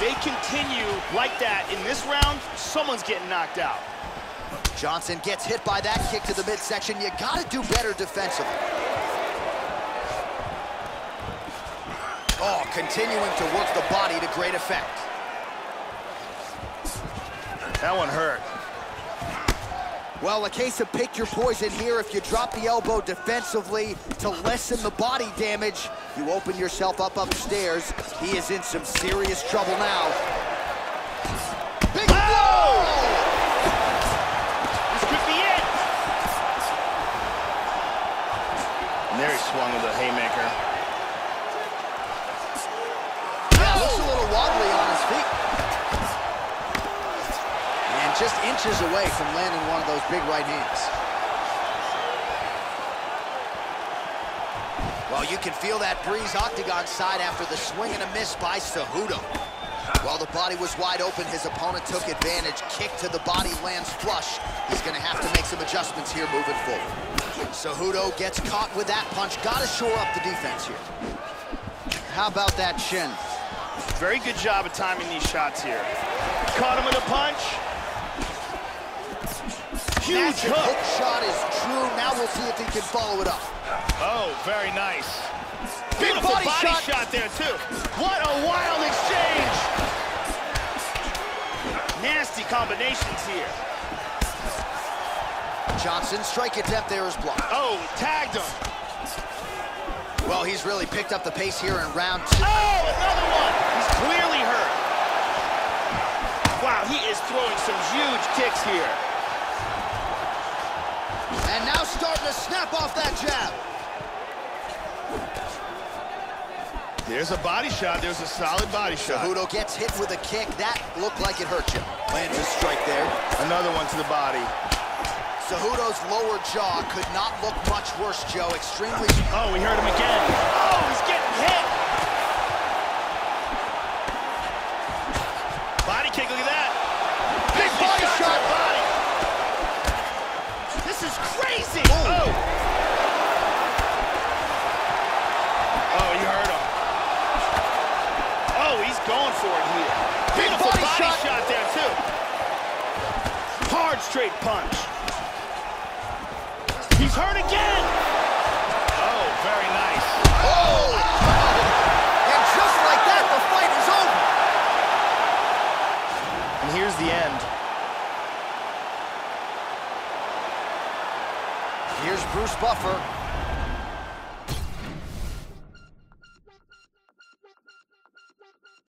If they continue like that in this round, someone's getting knocked out. Johnson gets hit by that kick to the midsection. You gotta do better defensively. Oh, continuing to work the body to great effect. That one hurt. Well, a case of pick your poison here. If you drop the elbow defensively to lessen the body damage, you open yourself up upstairs. He is in some serious trouble now. Big blow! This could be it. And there he swung with a haymaker. Just inches away from landing one of those big right hands. Well, you can feel that breeze octagon side after the swing and a miss by Cejudo. While the body was wide open, his opponent took advantage. Kick to the body lands flush. He's gonna have to make some adjustments here moving forward. Cejudo gets caught with that punch. Gotta shore up the defense here. How about that shin? Very good job of timing these shots here. Caught him with a punch. Huge hook. hook shot is true. Now we'll see if he can follow it up. Oh, very nice. Big Beautiful body body, shot. shot. there, too. What a wild exchange. Nasty combinations here. Johnson, strike attempt there is blocked. Oh, tagged him. Well, he's really picked up the pace here in round two. Oh, another one. He's clearly hurt. Wow, he is throwing some huge kicks here. And now starting to snap off that jab. There's a body shot. There's a solid body shot. Cejudo gets hit with a kick. That looked like it hurt you. Lands a strike there. Another one to the body. Cejudo's lower jaw could not look much worse, Joe. Extremely... Oh, we heard him again. Oh, he's getting hit. This is crazy. Oh. Oh, you heard him. Oh, he's going for it here. Big Beautiful body body, shot. shot. there, too. Hard straight punch. He's hurt again. Here's Bruce Buffer.